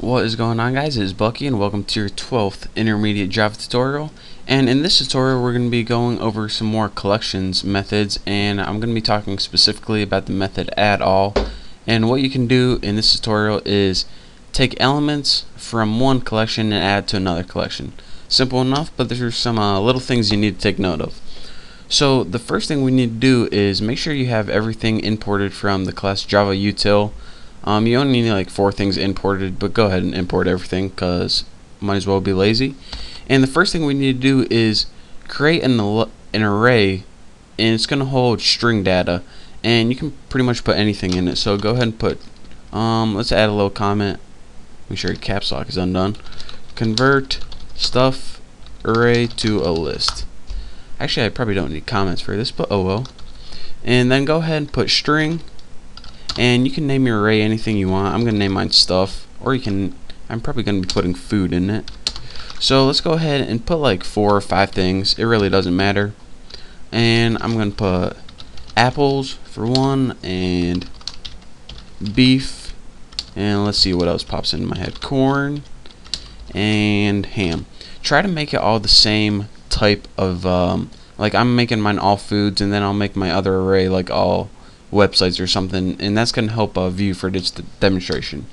What is going on guys, it is Bucky and welcome to your 12th intermediate Java tutorial and in this tutorial we're going to be going over some more collections methods and I'm going to be talking specifically about the method add all and what you can do in this tutorial is take elements from one collection and add to another collection. Simple enough but there's some uh, little things you need to take note of. So the first thing we need to do is make sure you have everything imported from the class Java util um, you only need like four things imported, but go ahead and import everything because might as well be lazy. And the first thing we need to do is create an, an array and it's going to hold string data and you can pretty much put anything in it. So go ahead and put, um, let's add a little comment. Make sure your caps lock is undone. Convert stuff array to a list. Actually, I probably don't need comments for this, but oh well. And then go ahead and put string and you can name your array anything you want. I'm gonna name mine stuff. Or you can I'm probably gonna be putting food in it. So let's go ahead and put like four or five things. It really doesn't matter. And I'm gonna put apples for one and beef. And let's see what else pops into my head. Corn and ham. Try to make it all the same type of um, like I'm making mine all foods and then I'll make my other array like all websites or something and that's going to help uh, view for this demonstration.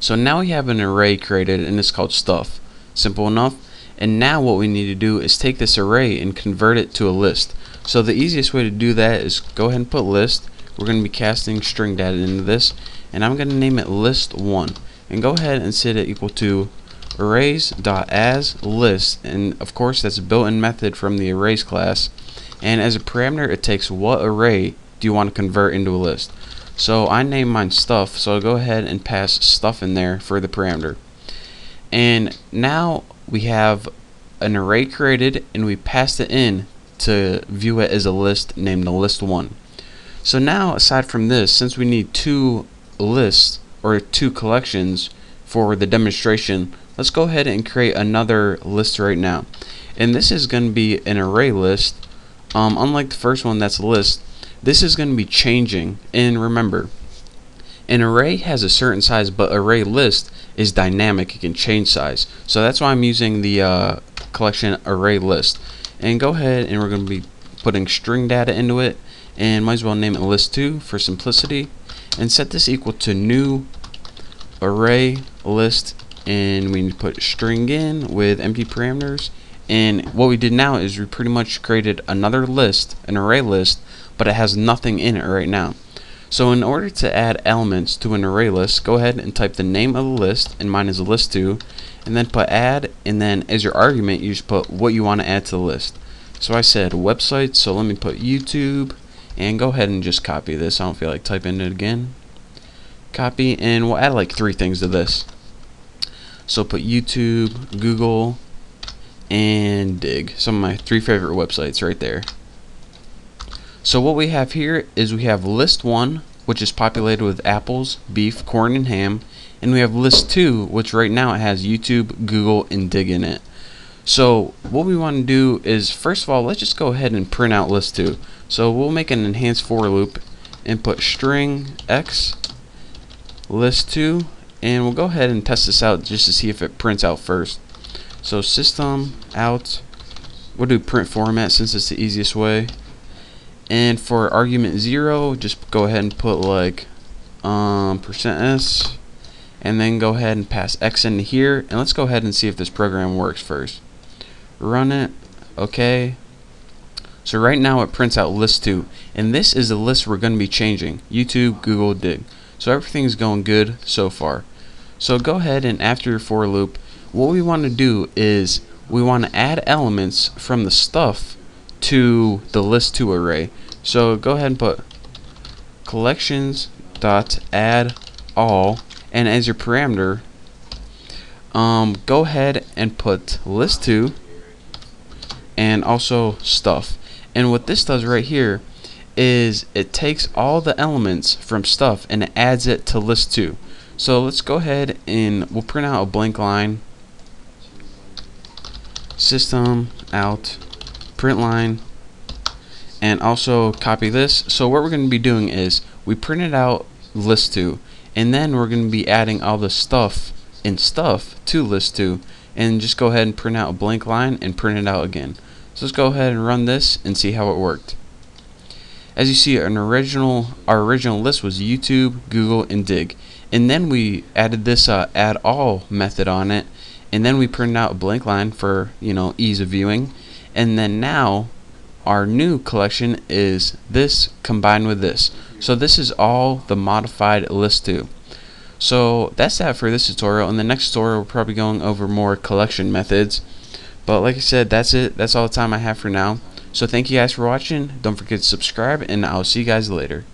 So now we have an array created and it's called stuff. Simple enough. And now what we need to do is take this array and convert it to a list. So the easiest way to do that is go ahead and put list. We're going to be casting string data into this and I'm going to name it list1 and go ahead and set it equal to arrays.as list. And of course that's a built-in method from the arrays class. And as a parameter it takes what array do you want to convert into a list. So I name mine stuff, so I'll go ahead and pass stuff in there for the parameter. And now we have an array created and we passed it in to view it as a list named the list one. So now aside from this, since we need two lists or two collections for the demonstration, let's go ahead and create another list right now. And this is going to be an array list. Um, unlike the first one that's a list, this is going to be changing and remember an array has a certain size but array list is dynamic it can change size. So that's why I'm using the uh, collection array list. And go ahead and we're going to be putting string data into it and might as well name it list2 for simplicity and set this equal to new array list and we need to put string in with empty parameters. And what we did now is we pretty much created another list an array list but it has nothing in it right now. So in order to add elements to an array list, go ahead and type the name of the list, and mine is a list2, and then put add, and then as your argument, you just put what you want to add to the list. So I said website, so let me put YouTube, and go ahead and just copy this. I don't feel like typing it again. Copy, and we'll add like three things to this. So put YouTube, Google, and Digg. Some of my three favorite websites right there. So what we have here is we have list 1 which is populated with apples, beef, corn, and ham and we have list 2 which right now it has YouTube, Google, and Digg in it. So what we want to do is first of all let's just go ahead and print out list 2. So we'll make an enhanced for loop and put string x list 2 and we'll go ahead and test this out just to see if it prints out first. So system out we'll do print format since it's the easiest way and for argument 0 just go ahead and put like um, percent %s and then go ahead and pass x into here and let's go ahead and see if this program works first. Run it okay. So right now it prints out list 2 and this is the list we're going to be changing. YouTube Google Digg. So everything's going good so far. So go ahead and after your for loop what we want to do is we want to add elements from the stuff to the list2 array. So go ahead and put collections dot add all and as your parameter um, go ahead and put list2 and also stuff. And what this does right here is it takes all the elements from stuff and adds it to list2 so let's go ahead and we'll print out a blank line. System out print line and also copy this. So what we're going to be doing is we printed out list2 and then we're going to be adding all the stuff in stuff to list 2 and just go ahead and print out a blank line and print it out again. So let's go ahead and run this and see how it worked. As you see an original our original list was YouTube Google and Digg. And then we added this uh, add all method on it and then we printed out a blank line for you know ease of viewing and then now our new collection is this combined with this. So this is all the modified list 2 so that's that for this tutorial. In the next tutorial we're probably going over more collection methods. But like I said that's it. That's all the time I have for now. So thank you guys for watching. Don't forget to subscribe and I'll see you guys later